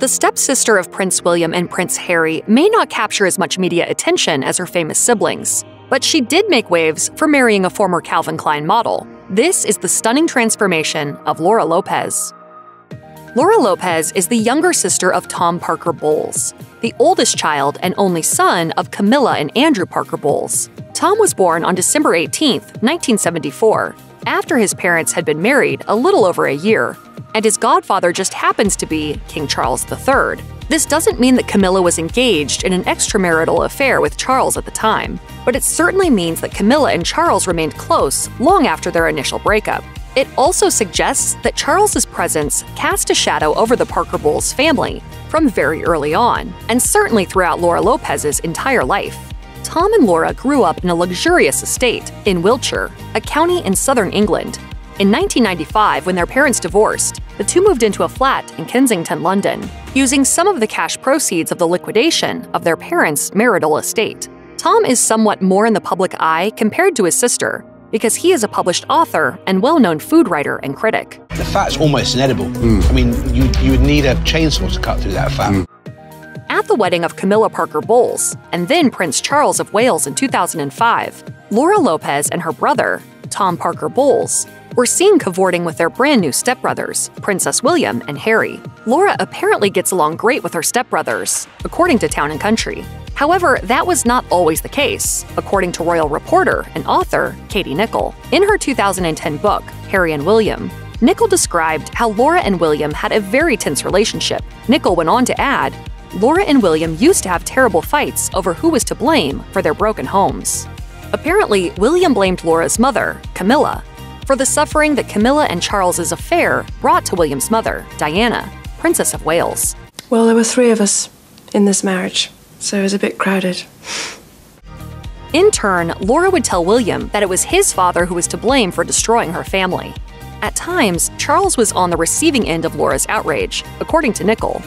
The stepsister of Prince William and Prince Harry may not capture as much media attention as her famous siblings, but she did make waves for marrying a former Calvin Klein model. This is the stunning transformation of Laura Lopes. Laura Lopes is the younger sister of Tom Parker Bowles, the oldest child and only son of Camilla and Andrew Parker Bowles. Tom was born on December 18, 1974, after his parents had been married a little over a year, and his godfather just happens to be King Charles III. This doesn't mean that Camilla was engaged in an extramarital affair with Charles at the time, but it certainly means that Camilla and Charles remained close long after their initial breakup. It also suggests that Charles's presence cast a shadow over the Parker Bowles family from very early on, and certainly throughout Laura Lopes's entire life. Tom and Laura grew up in a luxurious estate in Wiltshire, a county in southern England. In 1995, when their parents divorced, the two moved into a flat in Kensington, London, using some of the cash proceeds of the liquidation of their parents' marital estate. Tom is somewhat more in the public eye compared to his sister, because he is a published author and well known food writer and critic. The fat's almost inedible. Mm. I mean, you, you would need a chainsaw to cut through that fat. Mm. At the wedding of Camilla Parker Bowles and then Prince Charles of Wales in 2005, Laura Lopes and her brother, Tom Parker Bowles, were seen cavorting with their brand new stepbrothers, Princess William and Harry. Laura apparently gets along great with her stepbrothers, according to Town and Country. However, that was not always the case, according to royal reporter and author Katie Nicholl. In her 2010 book, Harry and William, Nicholl described how Laura and William had a very tense relationship. Nicholl went on to add, Laura and William used to have terrible fights over who was to blame for their broken homes. Apparently, William blamed Laura's mother, Camilla, for the suffering that Camilla and Charles's affair brought to William's mother, Diana, Princess of Wales. Well, there were three of us in this marriage so it was a bit crowded. In turn, Laura would tell William that it was his father who was to blame for destroying her family. At times, Charles was on the receiving end of Laura's outrage, according to Nicholl,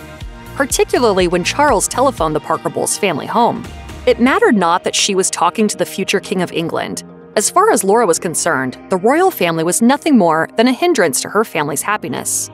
particularly when Charles telephoned the Parker Bowles family home. It mattered not that she was talking to the future King of England. As far as Laura was concerned, the royal family was nothing more than a hindrance to her family's happiness.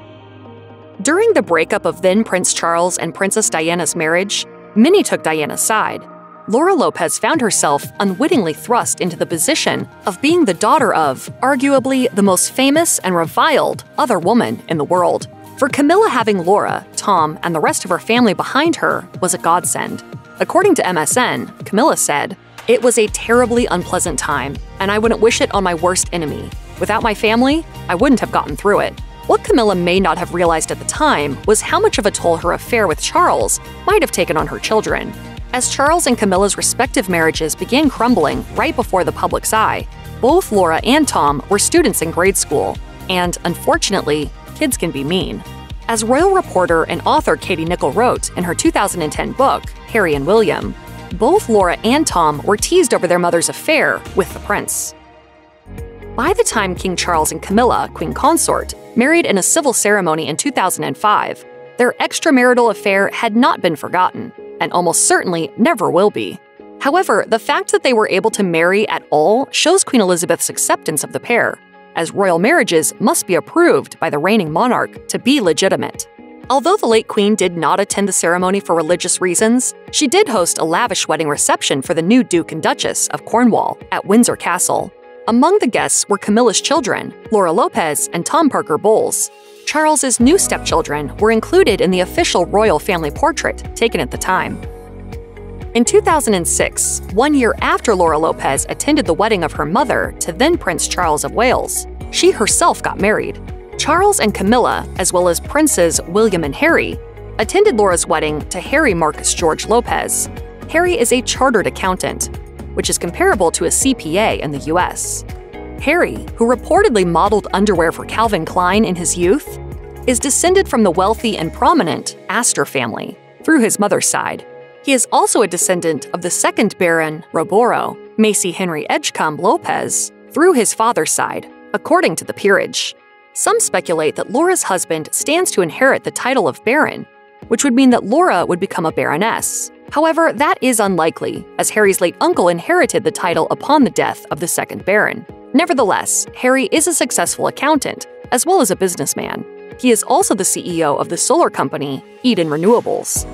During the breakup of then Prince Charles and Princess Diana's marriage, Many took Diana's side. Laura Lopes found herself unwittingly thrust into the position of being the daughter of, arguably, the most famous and reviled other woman in the world. For Camilla, having Laura, Tom, and the rest of her family behind her was a godsend. According to MSN, Camilla said, It was a terribly unpleasant time, and I wouldn't wish it on my worst enemy. Without my family, I wouldn't have gotten through it. What Camilla may not have realized at the time was how much of a toll her affair with Charles might have taken on her children. As Charles and Camilla's respective marriages began crumbling right before the public's eye, both Laura and Tom were students in grade school, and unfortunately, kids can be mean. As royal reporter and author Katie Nicholl wrote in her 2010 book, Harry and William, both Laura and Tom were teased over their mother's affair with the prince. By the time King Charles and Camilla, Queen Consort, married in a civil ceremony in 2005, their extramarital affair had not been forgotten, and almost certainly never will be. However, the fact that they were able to marry at all shows Queen Elizabeth's acceptance of the pair, as royal marriages must be approved by the reigning monarch to be legitimate. Although the late Queen did not attend the ceremony for religious reasons, she did host a lavish wedding reception for the new Duke and Duchess of Cornwall at Windsor Castle. Among the guests were Camilla's children, Laura Lopes and Tom Parker Bowles. Charles's new stepchildren were included in the official royal family portrait taken at the time. In 2006, one year after Laura Lopes attended the wedding of her mother to then Prince Charles of Wales, she herself got married. Charles and Camilla, as well as Princes William and Harry, attended Laura's wedding to Harry Marcus George Lopes. Harry is a chartered accountant which is comparable to a CPA in the US. Harry, who reportedly modeled underwear for Calvin Klein in his youth, is descended from the wealthy and prominent Astor family through his mother's side. He is also a descendant of the second Baron Roborough, Macy Henry Edgcumbe Lopes, through his father's side, according to the peerage. Some speculate that Laura's husband stands to inherit the title of Baron, which would mean that Laura would become a Baroness. However, that is unlikely, as Harry's late uncle inherited the title upon the death of the second Baron. Nevertheless, Harry is a successful accountant, as well as a businessman. He is also the CEO of the solar company Eden Renewables.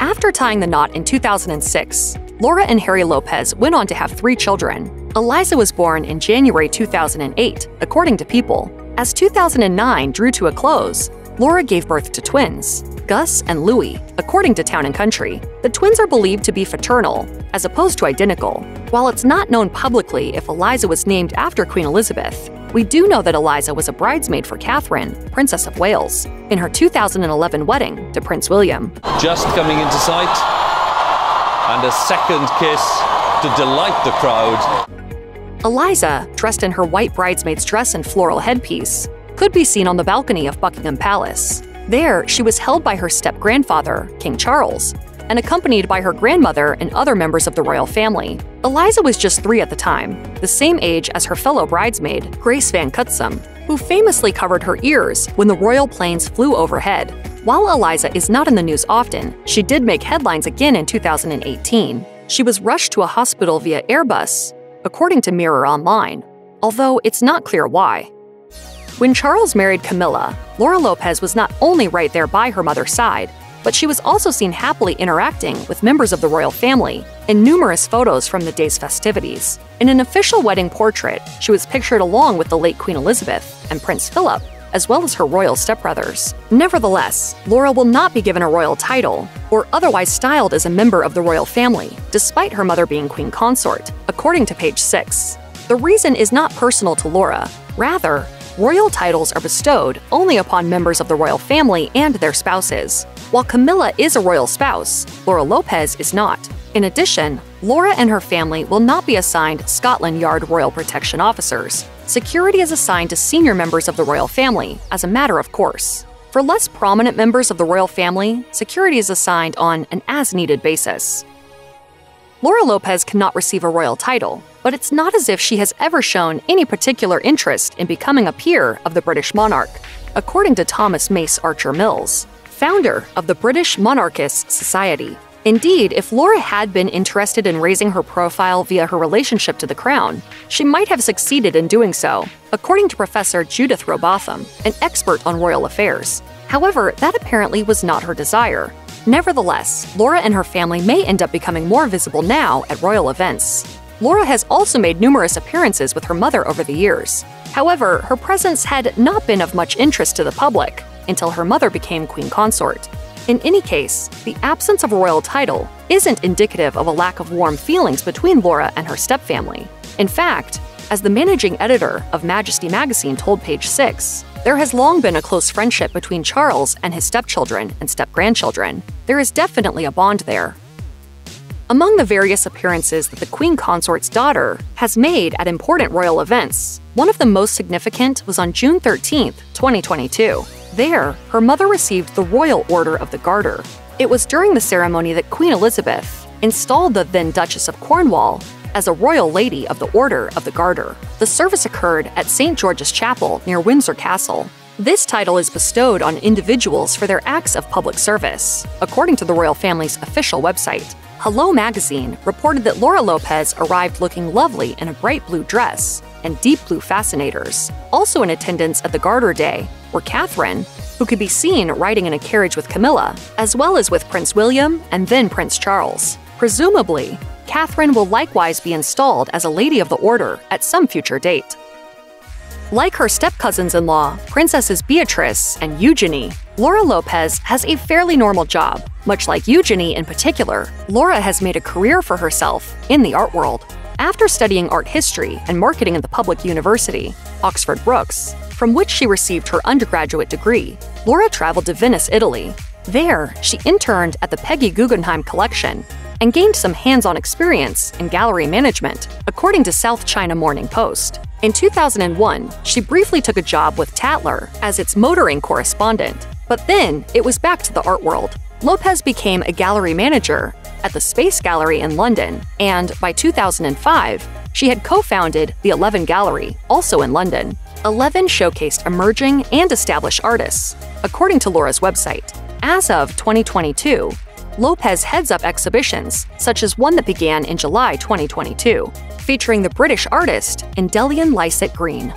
After tying the knot in 2006, Laura and Harry Lopes went on to have three children. Eliza was born in January 2008, according to People. As 2009 drew to a close, Laura gave birth to twins, Gus and Louie, according to Town and Country. The twins are believed to be fraternal, as opposed to identical. While it's not known publicly if Eliza was named after Queen Elizabeth, we do know that Eliza was a bridesmaid for Catherine, Princess of Wales, in her 2011 wedding to Prince William. Just coming into sight, and a second kiss to delight the crowd. Eliza, dressed in her white bridesmaid's dress and floral headpiece, could be seen on the balcony of Buckingham Palace. There, she was held by her step grandfather, King Charles, and accompanied by her grandmother and other members of the royal family. Eliza was just three at the time, the same age as her fellow bridesmaid, Grace Van Cutsem, who famously covered her ears when the royal planes flew overhead. While Eliza is not in the news often, she did make headlines again in 2018. She was rushed to a hospital via Airbus, according to Mirror Online, although it's not clear why. When Charles married Camilla, Laura Lopes was not only right there by her mother's side, but she was also seen happily interacting with members of the royal family in numerous photos from the day's festivities. In an official wedding portrait, she was pictured along with the late Queen Elizabeth and Prince Philip, as well as her royal stepbrothers. Nevertheless, Laura will not be given a royal title or otherwise styled as a member of the royal family, despite her mother being queen consort, according to page 6. The reason is not personal to Laura, rather, royal titles are bestowed only upon members of the royal family and their spouses. While Camilla is a royal spouse, Laura Lopes is not. In addition, Laura and her family will not be assigned Scotland Yard Royal Protection Officers. Security is assigned to senior members of the royal family, as a matter of course. For less prominent members of the royal family, security is assigned on an as needed basis. Laura Lopes cannot receive a royal title, but it's not as if she has ever shown any particular interest in becoming a peer of the British monarch, according to Thomas Mace Archer Mills, founder of the British Monarchists Society. Indeed, if Laura had been interested in raising her profile via her relationship to the crown, she might have succeeded in doing so, according to Professor Judith Rowbotham, an expert on royal affairs. However, that apparently was not her desire. Nevertheless, Laura and her family may end up becoming more visible now at royal events. Laura has also made numerous appearances with her mother over the years. However, her presence had not been of much interest to the public until her mother became queen consort. In any case, the absence of a royal title isn't indicative of a lack of warm feelings between Laura and her stepfamily. In fact, as the managing editor of Majesty magazine told Page 6, there has long been a close friendship between Charles and his stepchildren and step-grandchildren. There is definitely a bond there. Among the various appearances that the Queen Consort's daughter has made at important royal events, one of the most significant was on June 13, 2022. There, her mother received the Royal Order of the Garter. It was during the ceremony that Queen Elizabeth installed the then Duchess of Cornwall as a royal lady of the Order of the Garter. The service occurred at St. George's Chapel near Windsor Castle. This title is bestowed on individuals for their acts of public service, according to the royal family's official website. Hello magazine reported that Laura Lopes arrived looking lovely in a bright blue dress and deep blue fascinators. Also in attendance at the Garter Day were Catherine, who could be seen riding in a carriage with Camilla, as well as with Prince William and then Prince Charles. Presumably, Catherine will likewise be installed as a Lady of the Order at some future date. Like her step cousins in law, Princesses Beatrice and Eugenie, Laura Lopes has a fairly normal job. Much like Eugenie in particular, Laura has made a career for herself in the art world. After studying art history and marketing at the public university, Oxford Brookes, from which she received her undergraduate degree, Laura traveled to Venice, Italy. There, she interned at the Peggy Guggenheim Collection and gained some hands-on experience in gallery management, according to South China Morning Post. In 2001, she briefly took a job with Tatler as its motoring correspondent, but then it was back to the art world. Lopes became a gallery manager at the Space Gallery in London, and by 2005, she had co-founded the Eleven Gallery, also in London. Eleven showcased emerging and established artists, according to Laura's website. As of 2022, Lopes heads up exhibitions, such as one that began in July 2022, featuring the British artist Endellion Lycett Green.